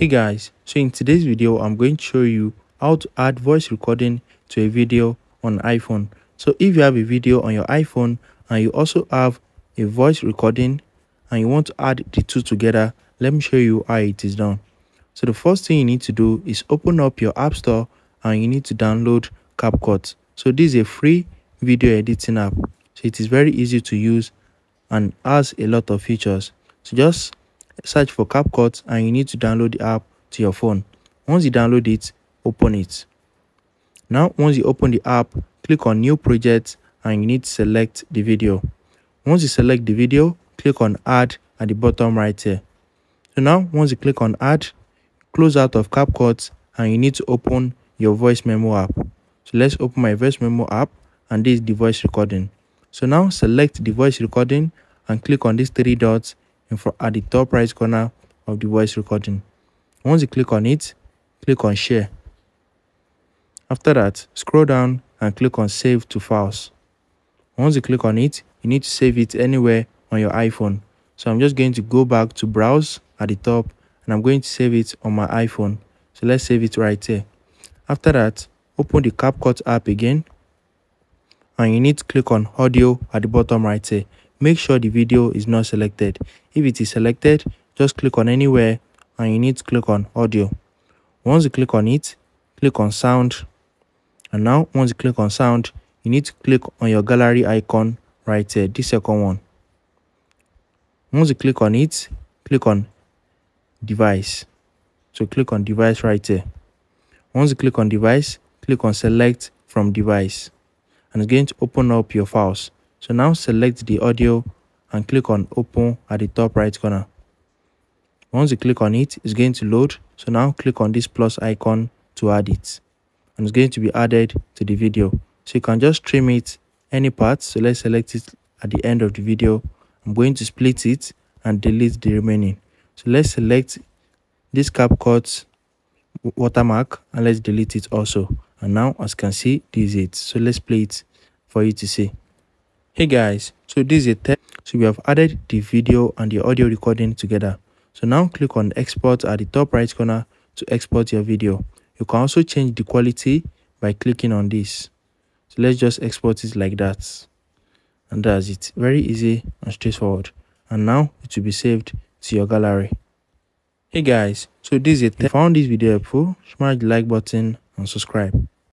hey guys so in today's video i'm going to show you how to add voice recording to a video on iphone. So if you have a video on your iphone and you also have a voice recording and you want to add the two together let me show you how it is done. So the first thing you need to do is open up your app store and you need to download capcut. So this is a free video editing app. So it is very easy to use and has a lot of features. So just search for CapCut and you need to download the app to your phone. Once you download it, open it. Now, once you open the app, click on New Project and you need to select the video. Once you select the video, click on Add at the bottom right here. So now, once you click on Add, close out of CapCut and you need to open your voice memo app. So let's open my voice memo app and this is the voice recording. So now select the voice recording and click on these three dots in front at the top right corner of the voice recording. Once you click on it, click on share. After that, scroll down and click on save to files. Once you click on it, you need to save it anywhere on your iPhone. So I'm just going to go back to browse at the top and I'm going to save it on my iPhone. So let's save it right here. After that, open the CapCut app again and you need to click on audio at the bottom right here make sure the video is not selected if it is selected just click on anywhere and you need to click on audio once you click on it click on sound and now once you click on sound you need to click on your gallery icon right here this second one once you click on it click on device so click on device right here once you click on device click on select from device and it's going to open up your files so now select the audio and click on open at the top right corner. Once you click on it, it's going to load. So now click on this plus icon to add it. And it's going to be added to the video. So you can just trim it any part. So let's select it at the end of the video. I'm going to split it and delete the remaining. So let's select this CapCut watermark and let's delete it also. And now as you can see, this is it. So let's play it for you to see hey guys so this is a so we have added the video and the audio recording together. So now click on export at the top right corner to export your video. You can also change the quality by clicking on this. So let's just export it like that. And that's it. Very easy and straightforward. And now it will be saved to your gallery. Hey guys so this is it if you found this video helpful smash the like button and subscribe